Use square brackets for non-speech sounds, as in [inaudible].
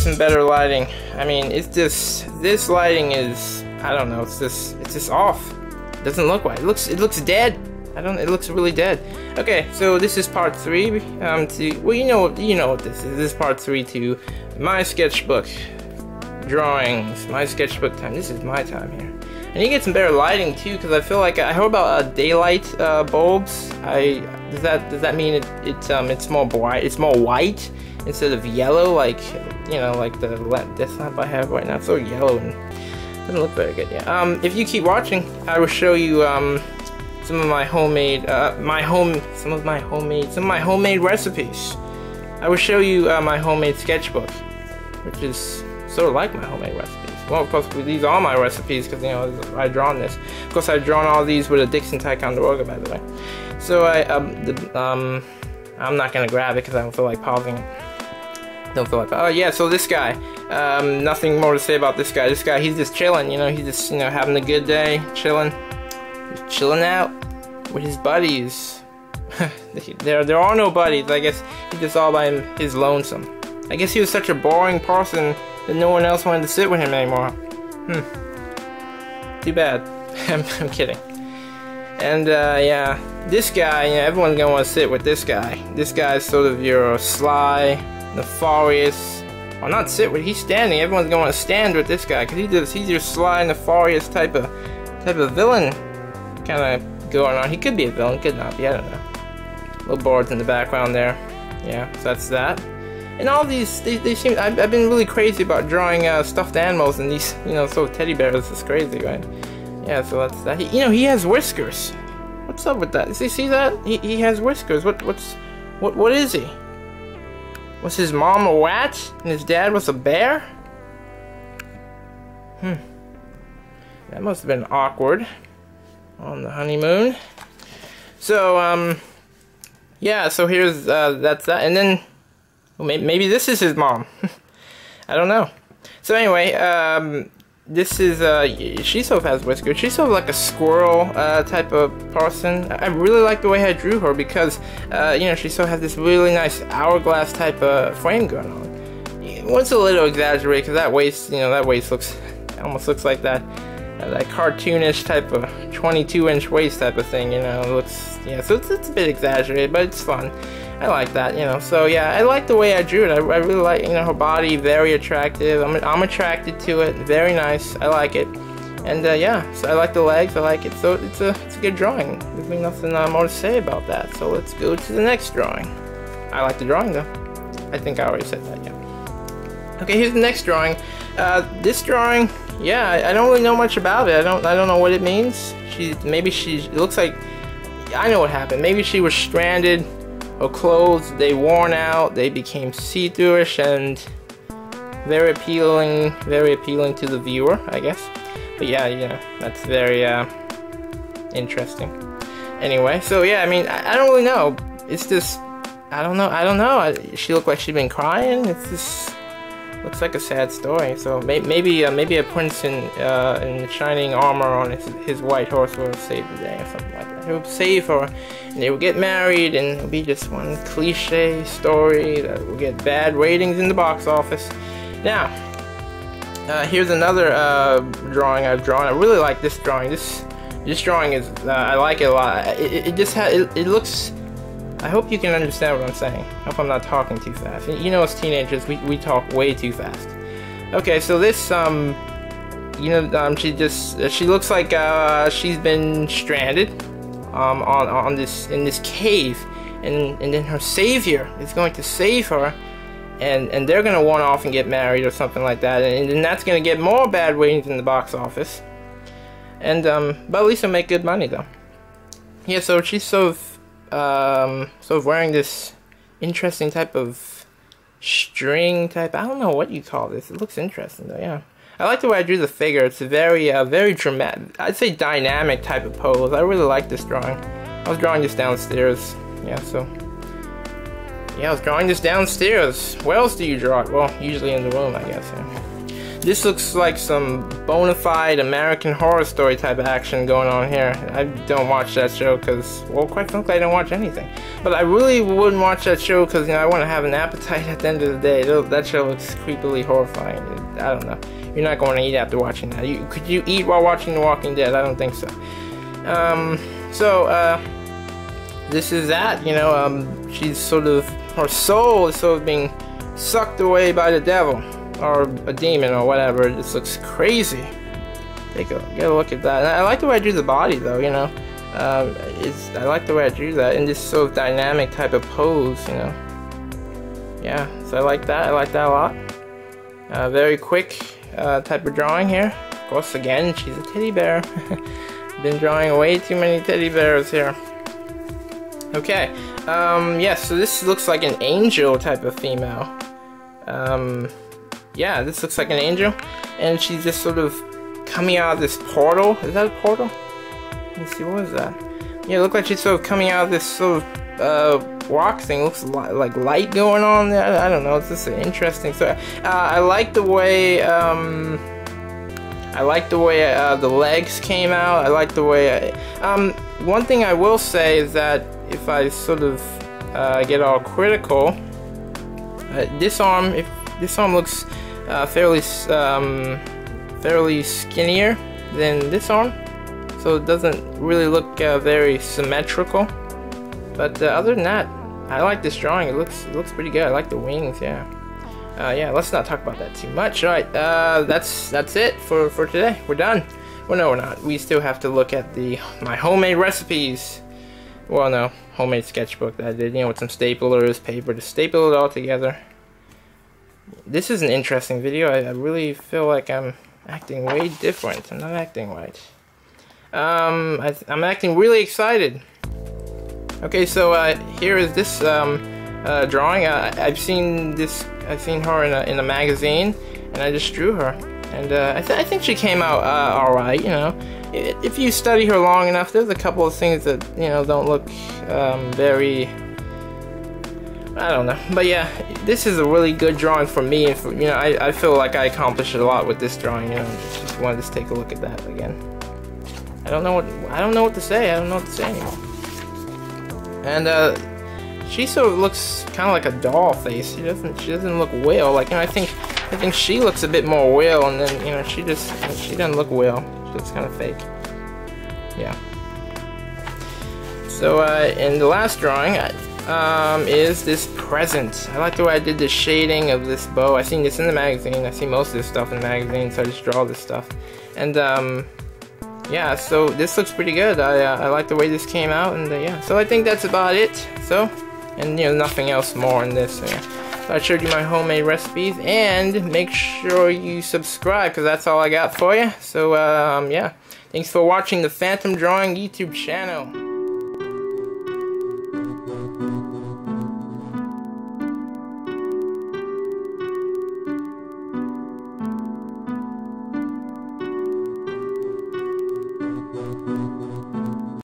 some better lighting. I mean, it's just this lighting is I don't know. It's just it's just off. It doesn't look right. It looks it looks dead. I don't. It looks really dead. Okay, so this is part three. Um, to well, you know you know what this is. This is part three to my sketchbook drawings. My sketchbook time. This is my time here. I need to get some better lighting too, because I feel like I heard about uh, daylight uh, bulbs. I does that does that mean it, it um it's more bright? It's more white instead of yellow, like you know, like the lamp I have right now. It's so yellow and doesn't look very good. Yeah. Um, if you keep watching, I will show you um some of my homemade uh my home some of my homemade some of my homemade recipes. I will show you uh, my homemade sketchbook, which is sort of like my homemade recipes. Well, of course, these are my recipes because you know I drawn this. Of course, I've drawn all these with a Dixon Ticonderoga, by the way. So I um the, um I'm not gonna grab it because I don't feel like pausing. Don't feel like oh yeah. So this guy, um, nothing more to say about this guy. This guy, he's just chilling. You know, he's just you know having a good day, chilling, chilling out with his buddies. [laughs] there there are no buddies. I guess he's just all by his lonesome. I guess he was such a boring person that no one else wanted to sit with him anymore. Hmm. Too bad. [laughs] I'm, I'm kidding. And uh, yeah, this guy, you know, everyone's gonna want to sit with this guy. This guy's sort of your sly, nefarious. Well, not sit with. He's standing. Everyone's gonna want to stand with this guy because he does. He's your sly, nefarious type of type of villain, kind of going on. He could be a villain, could not be. I don't know. Little boards in the background there. Yeah, so that's that. And all these, they, they seem. I've, I've been really crazy about drawing uh, stuffed animals and these, you know, of teddy bears. It's crazy, right? Yeah, so that's that. He, you know, he has whiskers. What's up with that? He see that? He, he has whiskers. What what's what what is he? Was his mom a rat and his dad was a bear? Hmm. That must have been awkward on the honeymoon. So um, yeah. So here's uh, that's that, and then well, maybe, this is his mom. [laughs] I don't know. So anyway, um, this is uh Shiso has whiskers. She's sort of like a squirrel uh, type of person. I really like the way I drew her because uh, you know she sort of has this really nice hourglass type of frame going on. One's a little exaggerated because that waist, you know, that waist looks almost looks like that uh, that cartoonish type of 22 inch waist type of thing. You know, it looks yeah. So it's, it's a bit exaggerated, but it's fun. I like that, you know. So yeah, I like the way I drew it. I, I really like, you know, her body, very attractive. I'm, I'm attracted to it. Very nice. I like it. And uh, yeah, so I like the legs. I like it. So it's a it's a good drawing. There's nothing uh, more to say about that. So let's go to the next drawing. I like the drawing though. I think I already said that. Yeah. Okay, here's the next drawing. Uh, this drawing, yeah, I, don't really know much about it. I don't I don't know what it means. She maybe she looks like I know what happened. Maybe she was stranded her clothes, they worn out, they became see-throughish and very appealing, very appealing to the viewer, I guess. But yeah, yeah, that's very uh, interesting. Anyway, so yeah, I mean, I, I, don't really know. It's just, I don't know, I don't know. I, she looked like she'd been crying. It's just, looks like a sad story. So may, maybe, uh, maybe a prince in uh, in shining armor on his, his white horse will save the day or something like that. He will save her, and they will get married, and it'll be just one cliche story that will get bad ratings in the box office. Now, uh, here's another uh, drawing I've drawn. I really like this drawing. This this drawing is uh, I like it a lot. It, it just has it, it looks I hope you can understand what I'm saying. I hope I'm not talking too fast. You know, as teenagers, we, we talk way too fast. Okay, so this, um, you know, um, she just, she looks like, uh, she's been stranded, um, on, on this, in this cave. And, and then her savior is going to save her. And, and they're gonna run off and get married or something like that. And, then that's gonna get more bad ratings in the box office. And, um, but at least it'll make good money, though. Yeah, so she's sort of um, sort of wearing this interesting type of string type. I don't know what you call this. It looks interesting though. Yeah, I like the way I drew the figure. It's a very, uh, very dramatic. I'd say dynamic type of pose. I really like this drawing. I was drawing this downstairs. Yeah, so yeah, I was drawing this downstairs. Where else do you draw it? Well, usually in the room, I guess. Yeah. This looks like some bona fide American Horror Story type of action going on here. I don't watch that show because, well, quite frankly, I don't watch anything. But I really wouldn't watch that show because, you know, I want to have an appetite [laughs] at the end of the day. That show looks creepily horrifying. I don't know. You're not going to eat after watching that. You, could you eat while watching The Walking Dead? I don't think so. Um, so, uh, this is that, you know, um, she's sort of, her soul is sort of being sucked away by the devil or a demon or whatever. It just looks crazy. Take a get a look at that. And I like the way I drew the body though. You know, um, it's I like the way I drew that in this sort of dynamic type of pose. You know. Yeah, so I like that. I like that a lot. Uh, very quick uh, type of drawing here. Of course, again, she's a teddy bear. [laughs] Been drawing way too many teddy bears here. Okay, um, yeah, so this looks like an angel type of female. Um, yeah, this looks like an angel. And she's just sort of coming out of this portal. Is that a portal? Let me see, what is that? Yeah, it like she's sort of coming out of this sort of uh, rock thing. Looks like light going on there. I don't know. It's just interesting. So uh, I like the way. Um, I like the way uh, the legs came out. I like the way. I, um, one thing I will say is that if I sort of uh, get all critical, uh, this arm, if this arm looks uh, fairly um, fairly skinnier than this arm so it doesn't really look uh, very symmetrical. But uh, other than that I like this drawing. It looks it looks pretty good. I like the wings yeah. Uh, yeah let's not talk about that too much. All right uh, that's that's it for for today. We're done. Well no we're not. We still have to look at the my homemade recipes. Well no homemade sketchbook that I did. You know with some staplers paper to staple it all together this is an interesting video. I, I, really feel like I'm acting way different. I'm not acting right. Um, I, am acting really excited. Okay, so uh, here is this um, uh, drawing. Uh, I've seen this. I've seen her in a, in a magazine, and I just drew her. And uh, I, th I, think she came out uh, all right. You know, if you study her long enough, there's a couple of things that you know don't look um, very I don't know. But yeah, this is a really good drawing for me. And you know, I, I feel like I accomplished a lot with this drawing. You know, just wanted to take a look at that again. I don't know what I don't know what to say. I don't know what to say anymore. And uh, she sort of looks kind of like a doll face. She doesn't. She doesn't look well. Like you know, I think I think she looks a bit more well, and then you know, she just she doesn't look well. She looks kind of fake. Yeah. So uh, in the last drawing, I, um, is this present. I like the way I did the shading of this bow. I seen this in the magazine. I see most of this stuff in the magazine, so I just draw this stuff. And um, yeah, so this looks pretty good. I, uh, I like the way this came out, and uh, yeah. So I think that's about it. So, and you know, nothing else more in this. So, yeah. So I showed you my homemade recipes, and make sure you subscribe, because that's all I got for you. So um, yeah, thanks for watching the Phantom Drawing YouTube channel.